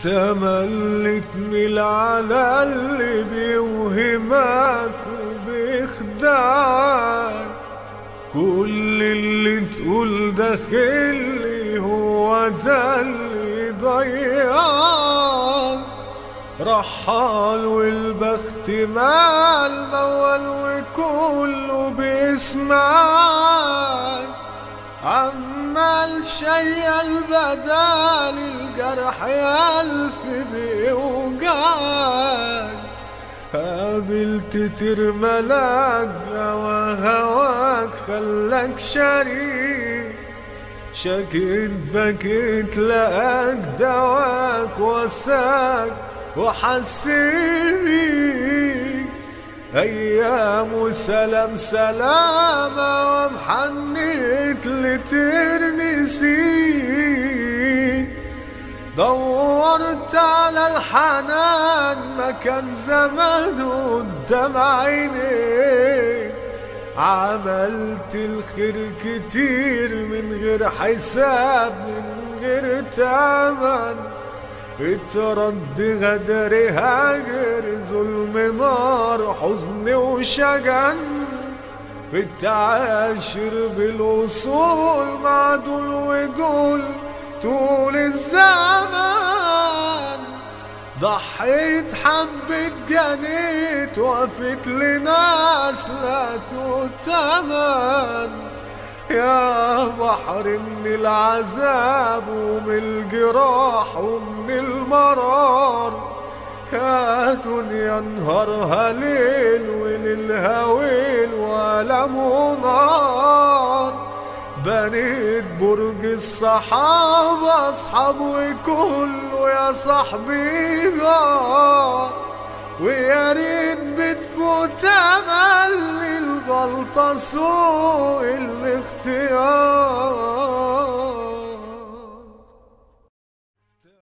تملي تميل على اللي بيوهمك وبيخدعك. كل اللي تقول داخلي هو ده اللي ضيعك رحال والبخت مال موال وكله بيسمعك. عمال شيل بدال الجرح يالف بيوجعك قابلت ترملك هوا هواك خلاك شريك شكيت بكيت لقاك دواك وساك وحسيت أيام وسلام سلامة ومحنيت لترنسيك دورت على الحنان ما كان زمان قدام عينيك عملت الخير كتير من غير حساب من غير تمن. اترد غدر هاجر ظلم نار حزن وشجن بتعاشر بالوصول مع دول ودول طول الزمان. ضحيت حبيت جنيت وقفت لناس لا تؤتمن. يا بحر من العذاب ومن الجراح ومن المرار. يا دنيا نهارها ليل وليلها ويل وألم ونار. بنيت برج الصحابة أصحاب وكله يا صاحبي جار ويا ريت بتفوت سوء الاختيار.